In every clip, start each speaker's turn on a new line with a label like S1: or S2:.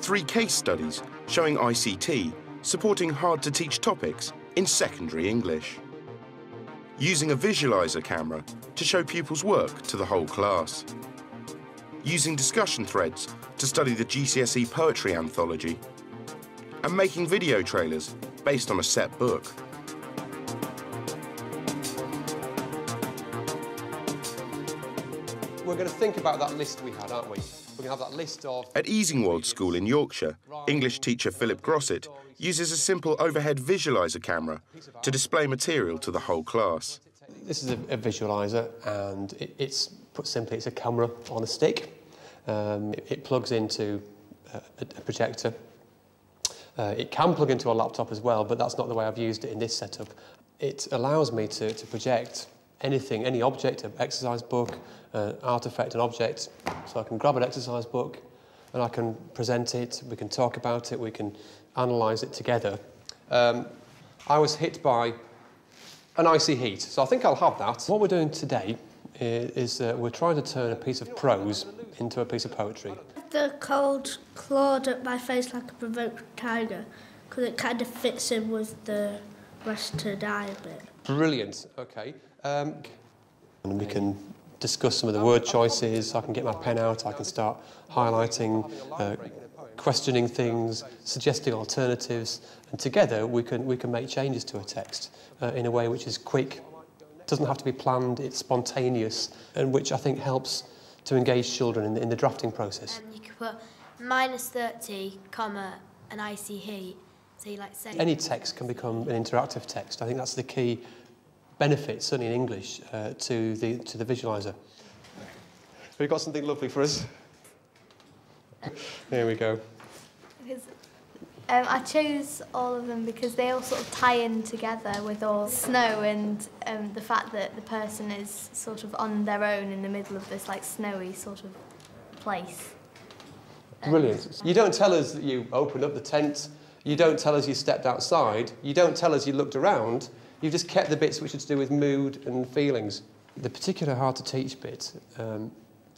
S1: Three case studies showing ICT supporting hard-to-teach topics in secondary English. Using a visualiser camera to show pupils' work to the whole class. Using discussion threads to study the GCSE poetry anthology. And making video trailers based on a set book.
S2: We're going to think about that list we had, aren't we? We're going to have that list of...
S1: At Easingwold School in Yorkshire, English teacher Philip Grosset uses a simple overhead visualiser camera to display material to the whole class.
S2: This is a, a visualiser and it, it's, put simply, it's a camera on a stick. Um, it, it plugs into a, a projector. Uh, it can plug into a laptop as well, but that's not the way I've used it in this setup. It allows me to, to project anything, any object, an exercise book, an artifact, an object. So I can grab an exercise book and I can present it, we can talk about it, we can analyse it together. Um, I was hit by an icy heat, so I think I'll have that. What we're doing today is, is uh, we're trying to turn a piece of prose into a piece of poetry.
S3: The cold clawed at my face like a provoked tiger because it kind of fits in with the rest to die bit.
S2: Brilliant, okay. Um, and we can discuss some of the word choices. I can get my pen out, I can start highlighting, uh, questioning things, suggesting alternatives, and together we can, we can make changes to a text uh, in a way which is quick, doesn't have to be planned, it's spontaneous, and which I think helps to engage children in the, in the drafting process.
S4: And you could put minus 30, comma, an icy heat. So you like say...
S2: Any text can become an interactive text. I think that's the key benefit, certainly in English, uh, to the to the visualizer. Have you got something lovely for us? Here we go.
S5: Because um, I chose all of them because they all sort of tie in together with all snow and um, the fact that the person is sort of on their own in the middle of this like snowy sort of place.
S2: Brilliant. You don't tell us that you opened up the tent. You don't tell us you stepped outside. You don't tell us you looked around. You've just kept the bits which are to do with mood and feelings. The particular hard to teach bit um,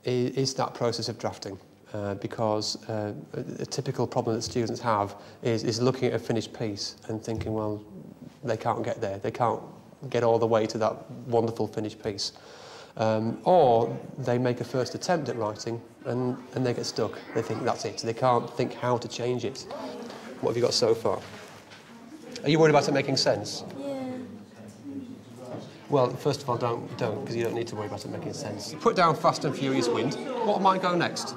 S2: is, is that process of drafting. Uh, because uh, a, a typical problem that students have is, is looking at a finished piece and thinking, well, they can't get there. They can't get all the way to that wonderful finished piece. Um, or they make a first attempt at writing and, and they get stuck. They think that's it. They can't think how to change it. What have you got so far? Are you worried about it making sense? Yeah. Well, first of all, don't, don't, because you don't need to worry about it making sense. Put down Fast and Furious Wind. What might go next?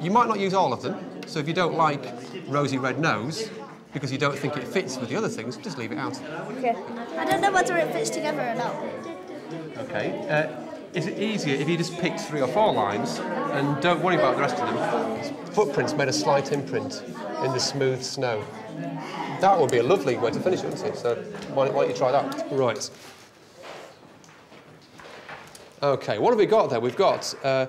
S2: You might not use all of them, so if you don't like Rosy Red Nose, because you don't think it fits with the other things, just leave it out.
S3: Okay. I don't know whether it fits together or not.
S2: Okay. Uh, is it easier if you just pick three or four lines and don't worry about the rest of them? Footprints made a slight imprint in the smooth snow. That would be a lovely way to finish it, wouldn't it? So why, why don't you try that? Right. Okay, what have we got there? We've got uh,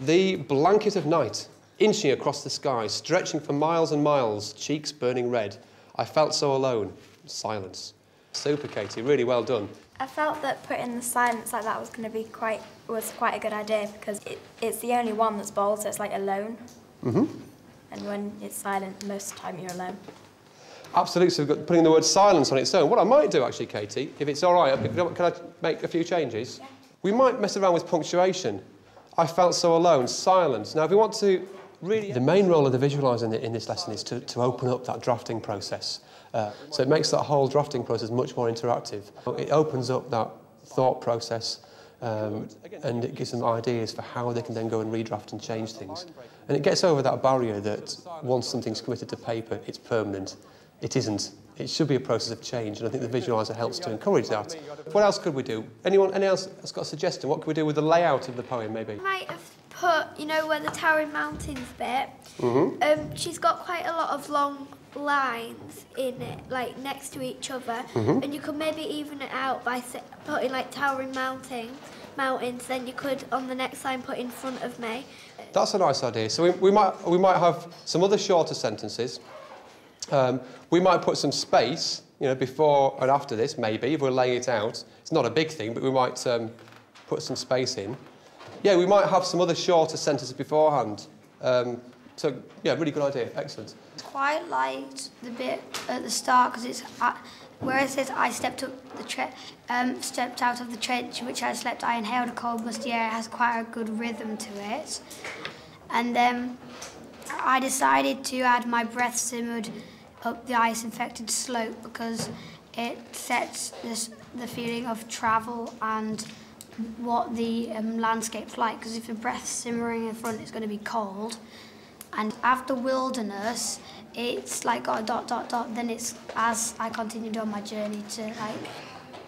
S2: the blanket of night, inching across the sky, stretching for miles and miles, cheeks burning red. I felt so alone. Silence. Super, Katie. Really well done.
S5: I felt that putting the silence like that was going to be quite was quite a good idea because it, it's the only one that's bold, so it's like alone.
S2: Mm-hmm.
S5: And when it's silent, most of the time you're alone.
S2: Absolutely. So we've got putting the word silence on its own. What I might do, actually, Katie, if it's all right, can I make a few changes? Yeah. We might mess around with punctuation. I felt so alone, silence. Now, if we want to really... The main role of the visualiser in, in, this lesson is to, to open up that drafting process. Uh, so it makes that whole drafting process much more interactive. It opens up that thought process um, and it gives them ideas for how they can then go and redraft and change things. And it gets over that barrier that once something's committed to paper, it's permanent. It isn't. It should be a process of change, and I think the visualiser helps to encourage that. What else could we do? Anyone, anyone else has got a suggestion? What could we do with the layout of the poem, maybe?
S4: might have put, you know, where the Towering Mountains bit,
S2: mm -hmm.
S4: um, she's got quite a lot of long lines in it, like next to each other,
S2: mm -hmm.
S4: and you could maybe even it out by putting like Towering Mountains, mountains, then you could on the next line put in front of me.
S2: That's a nice idea. So we, we might we might have some other shorter sentences. Um, we might put some space you know, before and after this, maybe, if we're laying it out. It's not a big thing, but we might um, put some space in. Yeah, we might have some other shorter sentences beforehand. Um, so, yeah, really good idea. Excellent.
S6: Quite liked the bit at the start because it's uh, where it says I stepped up the tre- um, stepped out of the trench in which I slept. I inhaled a cold musty air. It has quite a good rhythm to it, and then I decided to add my breath simmered up the ice-infected slope because it sets this, the feeling of travel and what the um, landscape's like. Because if your breath's simmering in front, it's going to be cold. And after wilderness, it's like got a dot, dot, dot. Then it's as I continued on my journey to like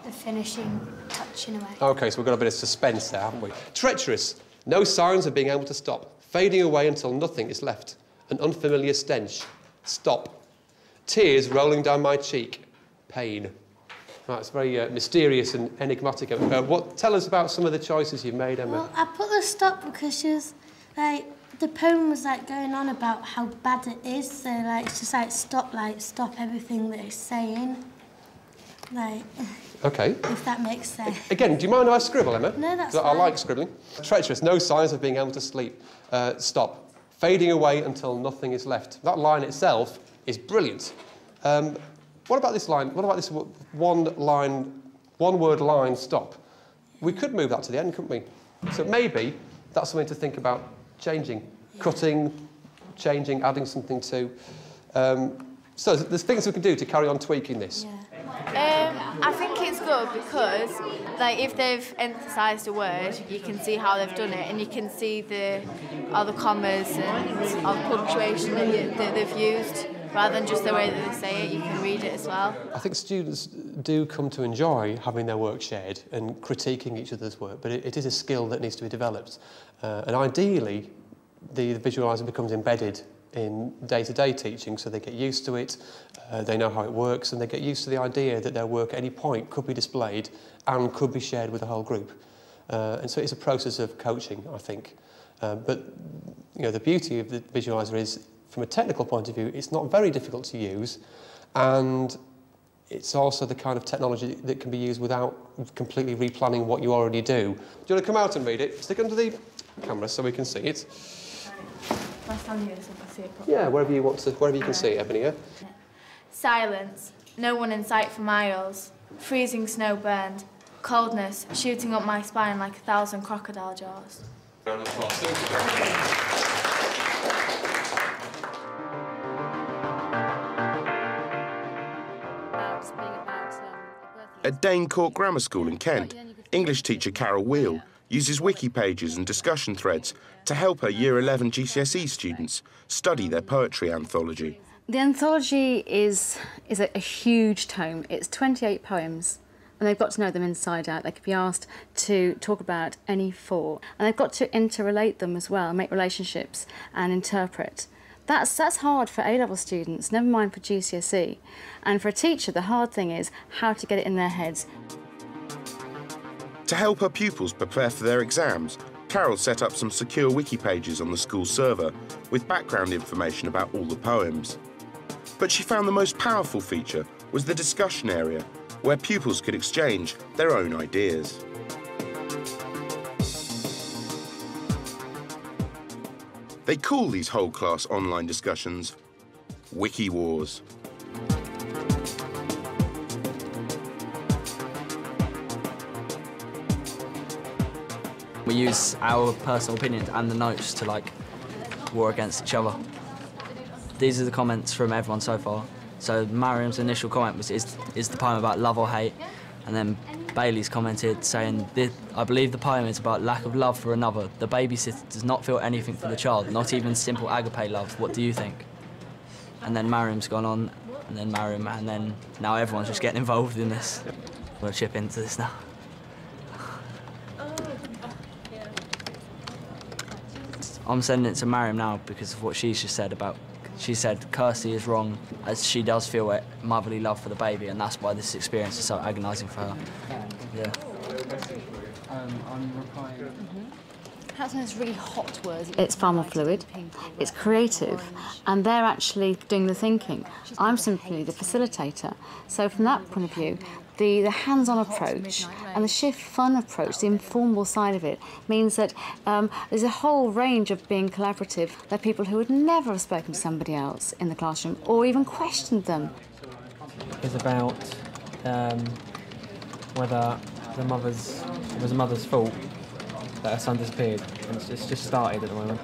S6: the finishing touch in a way.
S2: Okay, so we've got a bit of suspense there, haven't we? Treacherous. No signs of being able to stop. Fading away until nothing is left. An unfamiliar stench. Stop. Tears rolling down my cheek. Pain. Right, it's very uh, mysterious and enigmatic. Uh, what, tell us about some of the choices you've made, Emma.
S3: Well, I put the stop because she was like the poem was like going on about how bad it is. So like it's just like stop, like stop everything that it's saying. Like
S2: Okay.
S3: if that makes sense.
S2: Again, do you mind if I scribble, Emma?
S3: No, that's
S2: 'Cause I like scribbling. Treacherous, no signs of being able to sleep. Uh, stop. Fading away until nothing is left. That line itself is brilliant. Um, what about this line? What about this one line, one word line, stop? We could move that to the end, couldn't we? So maybe that's something to think about changing, cutting, changing, adding something to. Um, so there's things we can do to carry on tweaking this.
S5: Um, I think it's good because, like, if they've emphasised a word, you can see how they've done it, and you can see the the commas and punctuation that, you, that they've used, rather than just the way that they say it. You can read it as well.
S2: I think students do come to enjoy having their work shared and critiquing each other's work, but it, it is a skill that needs to be developed. Uh, and ideally, the, the visualiser becomes embedded in day-to-day teaching, so they get used to it, uh, they know how it works, and they get used to the idea that their work at any point could be displayed and could be shared with the whole group. Uh, and so it's a process of coaching, I think. Uh, but you know, the beauty of the visualiser is, from a technical point of view, it's not very difficult to use, and it's also the kind of technology that can be used without completely replanning what you already do. Do you want to come out and read it? Stick it under the camera so we can see it.
S5: Last time here, so I can see it.
S2: Yeah, wherever you want to, wherever you can see it, Ebony. Yeah?
S5: Silence. No one in sight for miles. Freezing snow burned. Coldness shooting up my spine like a thousand crocodile jaws.
S1: At Dane Court Grammar School in Kent, English teacher Carol Weale uses wiki pages and discussion threads to help her Year 11 GCSE students study their poetry anthology.
S7: The anthology is is a, a huge tome. It's 28 poems, and they've got to know them inside out. They could be asked to talk about any four, and they've got to interrelate them as well, make relationships, and interpret. That's that's hard for A-level students. Never mind for GCSE, and for a teacher, the hard thing is how to get it in their heads.
S1: To help her pupils prepare for their exams, Carol set up some secure wiki pages on the school server with background information about all the poems. But she found the most powerful feature was the discussion area, where pupils could exchange their own ideas. They call these whole class online discussions Wiki Wars.
S8: We use our personal opinions and the notes to like war against each other. These are the comments from everyone so far. So Mariam's initial comment was, "Is is the poem about love or hate?" And then Bailey's commented saying, "I believe the poem is about lack of love for another. The babysitter does not feel anything for the child, not even simple agape love. What do you think?" And then Mariam's gone on, and then Mariam, and then now everyone's just getting involved in this. We'll chip into this now. I'm sending it to Mariam now because of what she's just said about. She said Kirsty is wrong as she does feel a motherly love for the baby, and that's why this experience is so agonising for her. Yeah.
S9: Um, I'm replying.
S7: Perhaps those really hot words. It's far more fluid, it's creative, and they're actually doing the thinking. I'm simply the facilitator. So, from that point of view, the, the hands on approach and the sheer fun approach, the informal side of it, means that um, there's a whole range of being collaborative. There are people who would never have spoken to somebody else in the classroom or even questioned them.
S9: Is about um, whether the mother's it was a mother's fault that her son disappeared, and it's just, just started at the moment.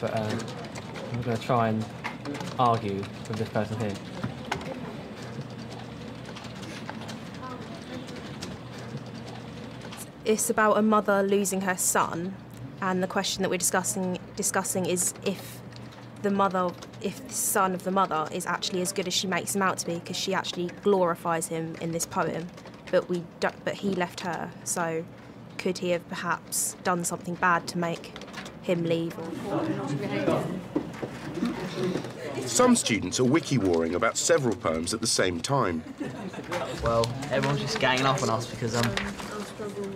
S9: But um, I'm going to try and argue with this person here.
S10: It's about a mother losing her son, and the question that we're discussing discussing is if the mother, if the son of the mother is actually as good as she makes him out to be, because she actually glorifies him in this poem, but we do, but he left her. So, could he have perhaps done something bad to make him leave?
S1: Some students are wiki-warring about several poems at the same time.
S8: Well, everyone's just ganging up on us because um,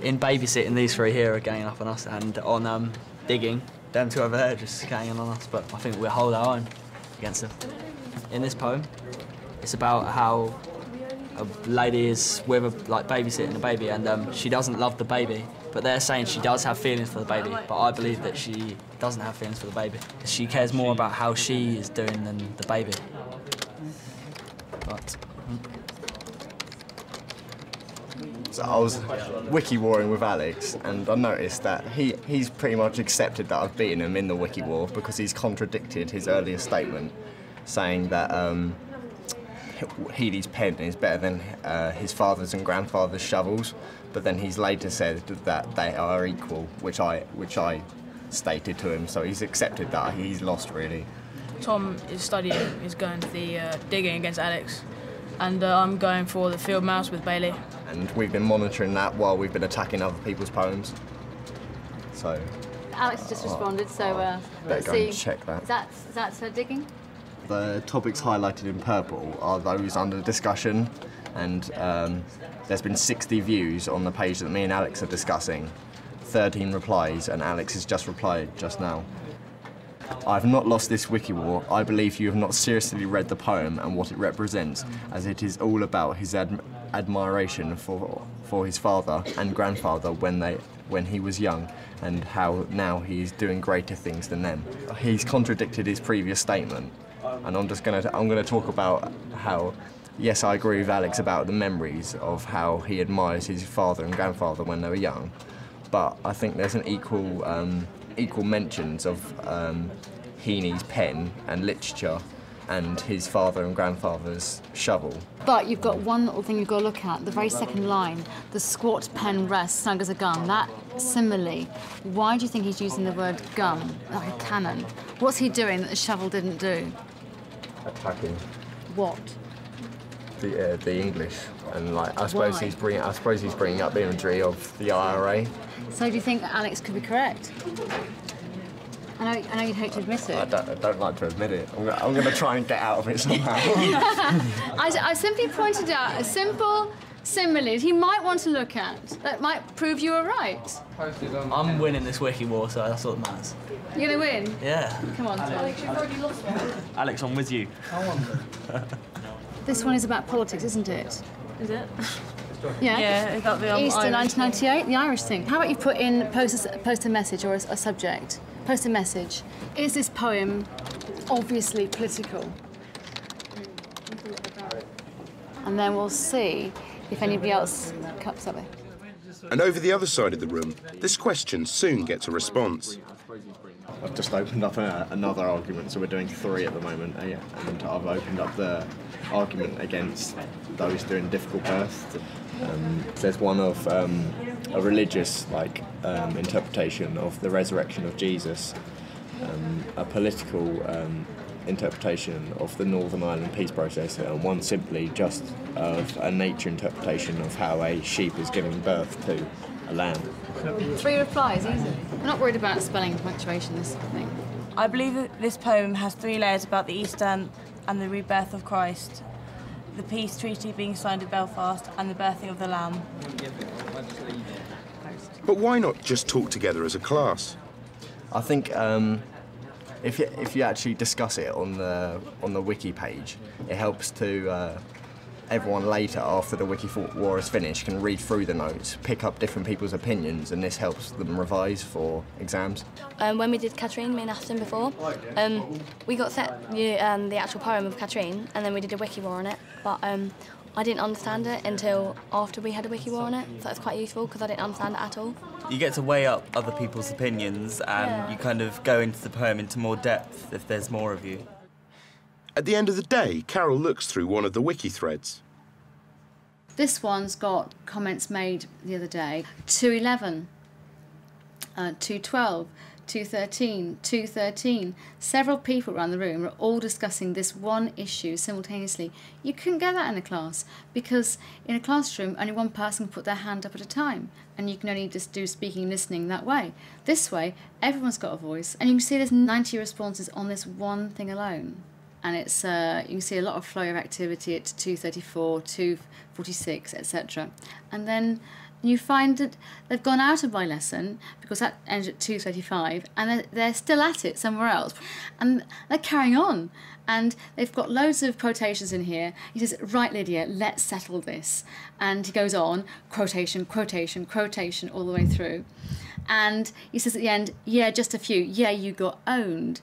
S8: in babysitting, these three here are ganging up on us, and on um, digging, them two over there just ganging on us. But I think we'll hold our own against them. In this poem, it's about how a lady is with a, like babysitting a baby, and um, she doesn't love the baby. But they're saying she does have feelings for the baby. But I believe that she doesn't have feelings for the baby. She cares more about how she is doing than the baby. But
S11: I was wiki warring with Alex, and I noticed that he, he's pretty much accepted that I've beaten him in the wiki war because he's contradicted his earlier statement, saying that um, Heaney's pen is better than uh, his father's and grandfather's shovels. But then he's later said that they are equal, which I which I stated to him. So he's accepted that he's lost really.
S12: Tom is studying, he's going to the uh, digging against Alex, and uh, I'm going for the field mouse with Bailey.
S11: And we've been monitoring that while we've been attacking other people's poems. So.
S7: Alex just responded, so uh, let's
S11: go
S7: see.
S11: and check that.
S7: Is that, is that uh, digging?
S11: The topics highlighted in purple are those under discussion, and um, there's been 60 views on the page that me and Alex are discussing, 13 replies, and Alex has just replied just now. I've not lost this wiki war. I believe you have not seriously read the poem and what it represents, as it is all about his ad- admiration for for his father and grandfather when they when he was young, and how now he's doing greater things than them. He's contradicted his previous statement, and I'm just gonna I'm gonna talk about how. Yes, I agree with Alex about the memories of how he admires his father and grandfather when they were young, but I think there's an equal um, equal mentions of um, Heaney's pen and literature and his father and grandfather's shovel.
S7: But you've got one little thing you've got to look at, the very second line, the squat pen rests snug as a gun. That simile, why do you think he's using the word gun, like a cannon? What's he doing that the shovel didn't do?
S11: Attacking
S7: What?
S11: the uh, the English and like I suppose
S7: Why?
S11: he's bringing I suppose he's bringing up the imagery of the IRA.
S7: So do you think Alex could be correct? I know, I know you'd hate to admit
S11: I
S7: it.
S11: don't, I don't like to admit it. I'm gonna, I'm gonna try and get out of it somehow.
S7: I, I simply pointed out a simple simile he might want to look at that might prove you were right.
S8: I'm winning this wiki war, so that's all that matters.
S7: You're going to win?
S8: Yeah.
S7: Come on, Tom.
S8: Alex, I'm with you.
S7: This one is about politics, isn't it?
S12: Is it?
S7: Yeah.
S12: Yeah, about the, um,
S7: Easter
S12: Irish
S7: 1998, the Irish thing. How about you put in post a, post a message or a, a subject? Post a message. Is this poem obviously political? And then we'll see if anybody else cups up it.
S1: And over the other side of the room, this question soon gets a response.
S11: I've just opened up a, another argument, so we're doing three at the moment, uh, and I've opened up the argument against those doing difficult birth. Um, there's one of um, a religious like um, interpretation of the resurrection of Jesus, um, a political um, interpretation of the Northern Ireland peace process, and one simply just of a nature interpretation of how a sheep is giving birth to a lamb.
S7: Three replies, easy. I'm not worried about spelling and punctuation, this thing.
S12: I believe that this poem has three layers about the Easter and, and the rebirth of Christ, the peace treaty being signed at Belfast, and the birthing of the Lamb.
S1: But why not just talk together as a class?
S11: I think um, if you, if you actually discuss it on the on the wiki page, it helps to uh, everyone later after the wiki war is finished can read through the notes, pick up different people's opinions, and this helps them revise for exams.
S13: Um, when we did Catrin, me and Aston before, um, we got set you, um, the actual poem of Catrin, and then we did a wiki war on it. But um, I didn't understand it until after we had a wiki war on it, so that's quite useful because I didn't understand it at all.
S14: You get to weigh up other people's opinions and
S13: Yeah.
S14: you kind of go into the poem into more depth if there's more of you.
S1: At the end of the day, Carol looks through one of the wiki threads.
S7: This one's got comments made the other day. 211, uh, 212, 213, 213. Several people around the room are all discussing this one issue simultaneously. You couldn't get that in a class because in a classroom only one person can put their hand up at a time and you can only just do speaking and listening that way. This way, everyone's got a voice and you can see there's 90 responses on this one thing alone and it's uh, you can see a lot of flow of activity at 234 246 etc and then you find that they've gone out of my lesson because that ends at 235 and they're, they're still at it somewhere else. And they're carrying on. And they've got loads of quotations in here. He says right lydia let's settle this. And he goes on quotation quotation quotation all the way through. And he says at the end yeah just a few. Yeah you got owned.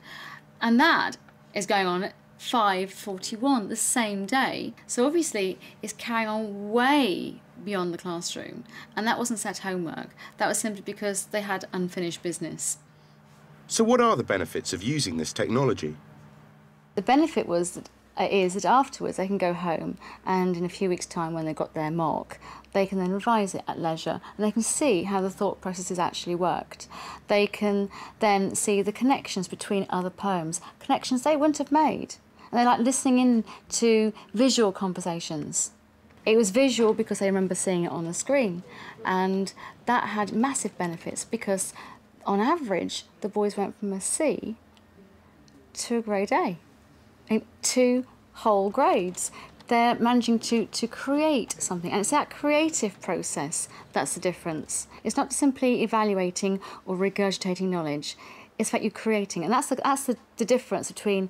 S7: And that is going on 5.41 the same day. So obviously it's carrying on way beyond the classroom. And that wasn't set homework. That was simply because they had unfinished business.
S1: So, what are the benefits of using this technology?
S7: The benefit was that, uh, is that afterwards they can go home and in a few weeks' time when they've got their mock, they can then revise it at leisure and they can see how the thought processes actually worked. They can then see the connections between other poems, connections they wouldn't have made. And they like listening in to visual conversations. It was visual because they remember seeing it on the screen. And that had massive benefits because, on average, the boys went from a C to a grade A. In two whole grades. They're managing to, to create something. And it's that creative process that's the difference. It's not simply evaluating or regurgitating knowledge. It's about you're creating. And that's the, that's the, the difference between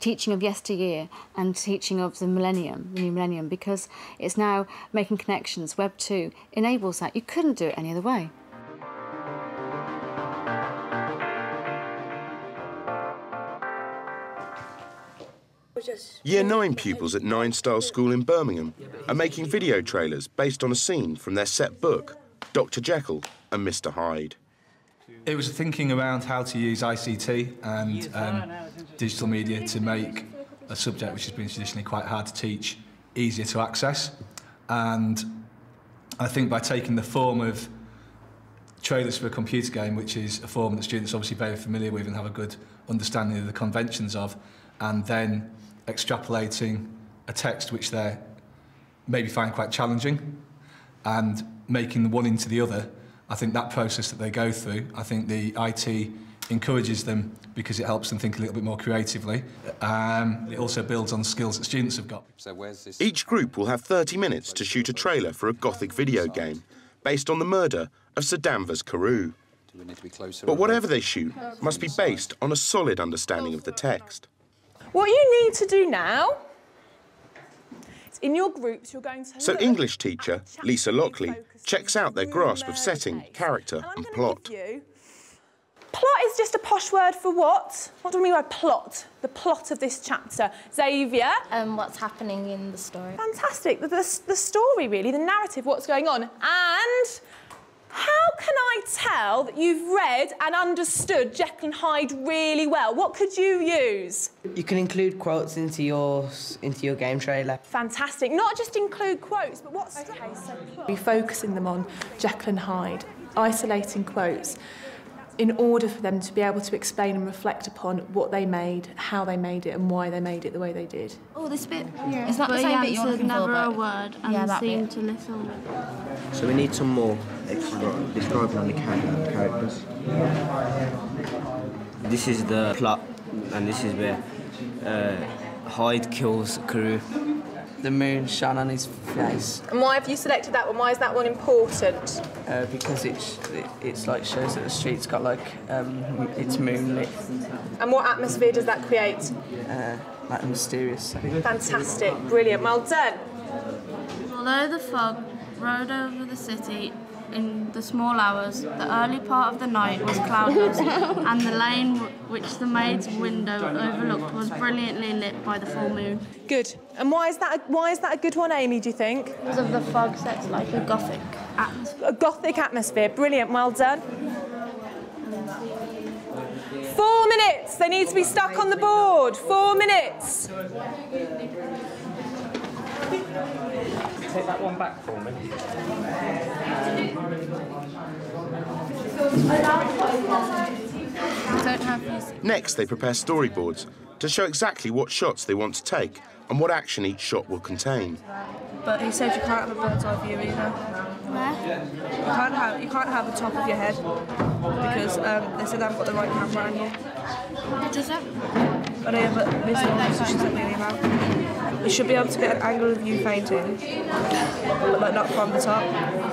S7: teaching of yesteryear and teaching of the millennium, the new millennium, because it's now making connections. Web 2 enables that. You couldn't do it any other way.
S1: Year 9 pupils at Ninestiles School in Birmingham are making video trailers based on a scene from their set book, Dr. Jekyll and Mr. Hyde.
S15: It was thinking around how to use ICT and um, digital media to make a subject which has been traditionally quite hard to teach easier to access. And I think by taking the form of trailers for a computer game, which is a form that students are obviously very familiar with and have a good understanding of the conventions of, and then extrapolating a text which they maybe find quite challenging and making the one into the other, I think that process that they go through, I think the IT encourages them because it helps them think a little bit more creatively. Um, it also builds on skills that students have got.
S16: So where's this?
S1: Each group will have 30 minutes to shoot a trailer for a gothic video game based on the murder of Sir Danvers Carew.
S16: We need to be closer?
S1: But whatever they shoot must be based on a solid understanding of the text.
S17: What you need to do now is in your groups, you're going to
S1: So English teacher Lisa Lockley checks out their grasp of setting, character and plot.
S17: Plot is just a posh word for what? What do we mean by plot? The plot of this chapter. Xavier?
S5: Um, what's happening in the story?
S17: Fantastic. The, the, the story, really, the narrative, what's going on. And how can I tell that you've read and understood Jekyll and Hyde really well? What could you use?
S18: You can include quotes into your into your game trailer.
S17: Fantastic. Not just include quotes, but what's okay, so plot. Refocusing them on Jekyll and Hyde, isolating quotes in order for them to be able to explain and reflect upon what they made, how they made it, and why they made it the way they did.
S4: Oh, this bit.
S3: Yeah,
S4: It's not the same bit you're
S3: answered
S4: looking for,
S3: never a word and
S4: Yeah, that
S3: seemed
S4: bit.
S3: to listen.
S19: So we need some more describing on the characters.
S20: This is the plot, and this is where uh, Hyde kills Carew.
S18: The moon shone on his face
S17: And why have you selected that one? Why is that one important?
S18: uh, because it's it, it's like shows that the street's got like um, it's moonlit,
S17: And what atmosphere does that create?
S18: uh, like mysterious.
S17: Fantastic, brilliant, well done.
S16: Although the fog rode over the city in the small hours, the early part of the night was cloudless, and the lane which the maid's window overlooked was brilliantly lit by the full moon.
S17: Good. And why is that? A, why is that a good one, Amy? Do you think?
S16: Because of the fog sets like a gothic atmosphere.
S17: A gothic atmosphere. Brilliant. Well done. Four minutes. They need to be stuck on the board. Four minutes.
S9: Take that one back for me.
S16: don't have these.
S1: Next, they prepare storyboards to show exactly what shots they want to take and what action each shot will contain.
S12: But he said you can't have a bird's eye view either. Where? You can't have you can't have the top of your head because um, they said I haven't got the right camera angle.
S16: What does that?
S12: I know, but this is the positions that really about. You should be able to get an angle of you fainting, but like not from the top,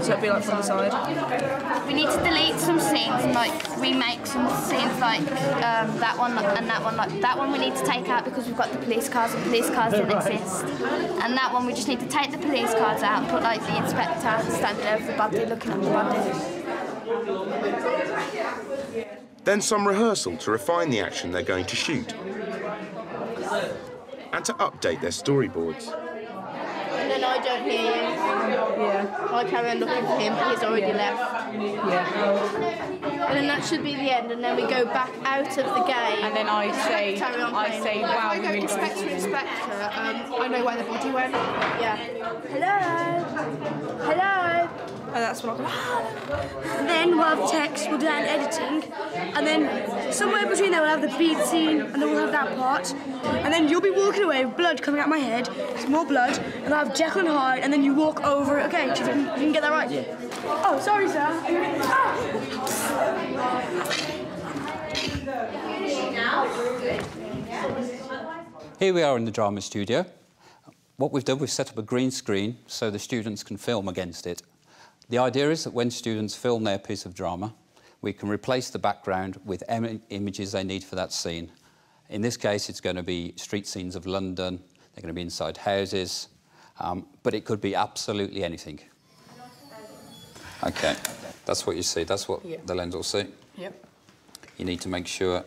S12: so it'd be like from the side.
S20: We need to delete some scenes and like remake some scenes like um, that one and that one. Like that one we need to take out because we've got the police cars and police cars didn't exist. And that one we just need to take the police cars out and put like the inspector standing over the body looking at the body.
S1: Then some rehearsal to refine the action they're going to shoot and to update their storyboards.
S20: And then I don't hear you. Yeah. I carry on looking for him, but he's already left. Yeah. And then that should be the end, and then we go back out of the game. And
S21: then I say-
S20: carry on
S21: I say,
S20: Like,
S21: wow,
S20: If I go
S21: we need to-
S20: inspector, inspector, um, I know where the body went. Yeah. Hello. Hello.
S12: And that's what I'm
S22: And then we'll have text, we'll do that in editing, and then somewhere between there we'll have the beat scene, and then we'll have that part, and then you'll be walking away with blood coming out of my head, some more blood, and I'll have Jekyll and Hyde, and then you walk over. Okay, you think you can get that right? Yeah. Oh, sorry, sir.
S23: Here we are in the drama studio. What we've done, we've set up a green screen so the students can film against it. The idea is that when students film their piece of drama, we can replace the background with em- images they need for that scene. In this case, it's going to be street scenes of London, they're going to be inside houses, um, but it could be absolutely anything. Okay, that's what you see, that's what
S21: Yeah.
S23: the lens will see.
S21: Yep.
S23: You need to make sure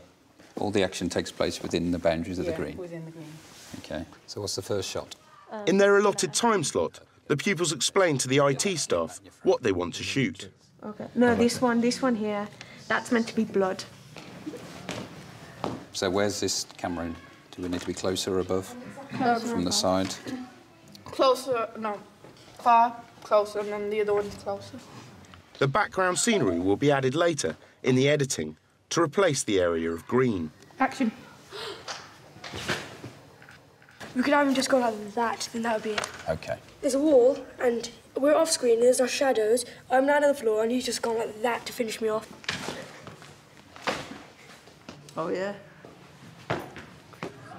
S23: all the action takes place within the boundaries of the green.
S21: Within the green.
S23: Okay, so what's the first shot?
S1: In their allotted time slot, the pupils explain to the IT staff what they want to shoot.
S22: Okay. No, this one, this one here, that's meant to be blood.
S23: So where's this camera? Do we need to be closer or above?
S22: Closer
S23: From the side?
S22: Closer, no, far closer, and then the other one's closer.
S1: The background scenery will be added later in the editing to replace the area of green.
S22: Action. We could have him just go like that, then that would be it.
S23: Okay.
S22: There's a wall, and we're off screen, there's our shadows. I'm lying on the floor, and he's just gone like that to finish me off.
S18: Oh yeah.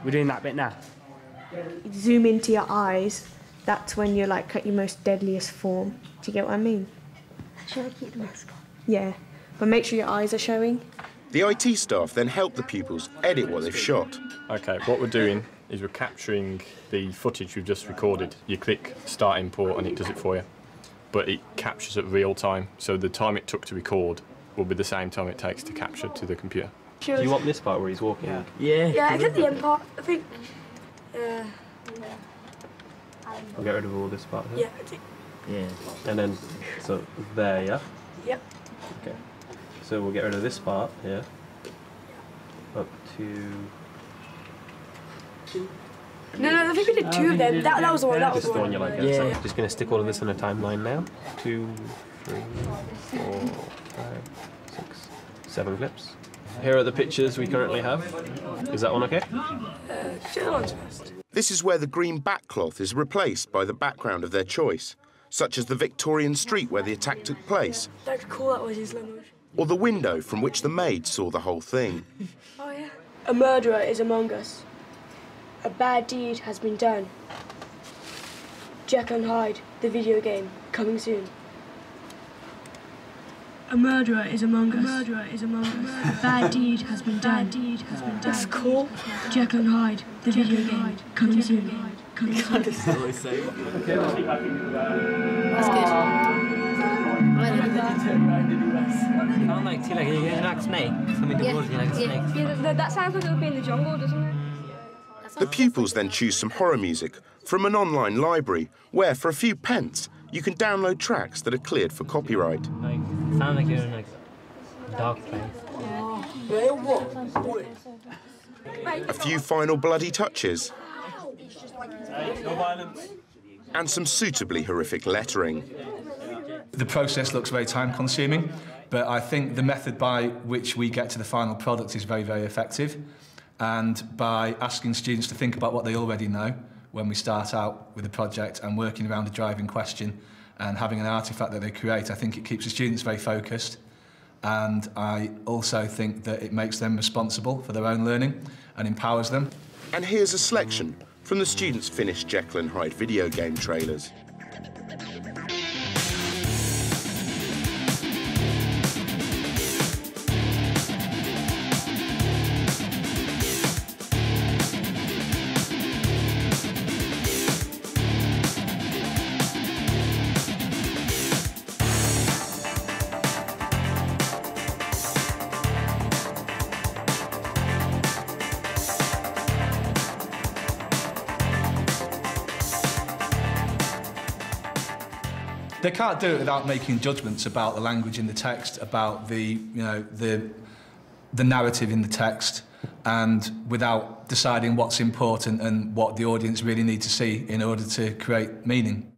S21: We're doing that bit now.
S22: Zoom into your eyes, that's when you're like at your most deadliest form. Do you get what I mean? Should I keep the mask on? Yeah, but make sure your eyes are showing.
S1: The IT staff then help the pupils edit what they've shot.
S24: Okay, what we're doing is we're capturing the footage we've just recorded. You click start import and it does it for you. But it captures at real time, so the time it took to record will be the same time it takes to capture to the computer.
S9: Do you want this part where he's walking? Yeah.
S22: Yeah, yeah I get the end part. I think. Uh,
S9: I'll get rid of all this part. here.
S22: yeah, I.
S9: Yeah. And then, so there, yeah?
S22: Yep.
S9: Okay. So we'll get rid of this part, yeah? Up to... Two.
S22: No, no, I think we did two oh, of them. That, that was the one. That was
S9: This is
S22: the
S9: the
S22: one.
S9: one you like.
S22: Yeah.
S9: So I'm just going to stick all of this in a timeline now. Two, three, four, five, six, seven clips. Here are the pictures we currently have. Is that one okay?
S1: Uh, This is where the green backcloth is replaced by the background of their choice, such as the Victorian street where the attack took place,
S22: That's cool. That was his language.
S1: or the window from which the maid saw the whole thing.
S22: Oh yeah. A murderer is among us. A bad deed has been done. Jekyll and Hyde, the video game, coming soon.
S16: A murderer is among us. A murderer is among us. A bad deed has been done. Bad deed has been done.
S22: That's cool.
S16: Jekyll and Hyde, the video game, coming soon. Coming soon.
S13: That's good.
S9: Sound like like you're like a snake. Something to yeah. like a snake.
S22: Yeah, that, that sounds like it would be in the jungle, doesn't it?
S1: The pupils then choose some horror music from an online library where, for a few pence, you can download tracks that are cleared for copyright.
S9: A
S1: few final bloody touches. And some suitably horrific lettering.
S15: The process looks very time consuming, but I think the method by which we get to the final product is very, very effective. And by asking students to think about what they already know when we start out with a project and working around a driving question and having an artifact that they create, I think it keeps the students very focused. And I also think that it makes them responsible for their own learning and empowers them.
S1: And here's a selection from the students' finished Jekyll and Hyde video game trailers.
S15: They can't do it without making judgments about the language in the text, about the, you know, the, the narrative in the text, and without deciding what's important and what the audience really need to see in order to create meaning.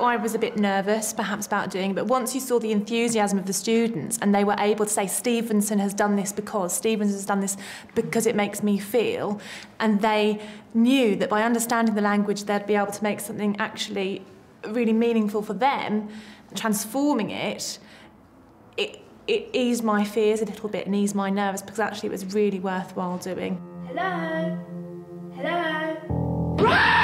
S17: I was a bit nervous, perhaps, about doing it, but once you saw the enthusiasm of the students and they were able to say, Stevenson has done this because, Stevenson has done this because it makes me feel, and they knew that by understanding the language, they'd be able to make something actually really meaningful for them, transforming it, it, it eased my fears a little bit and eased my nerves because actually it was really worthwhile doing. Hello?
S4: Hello.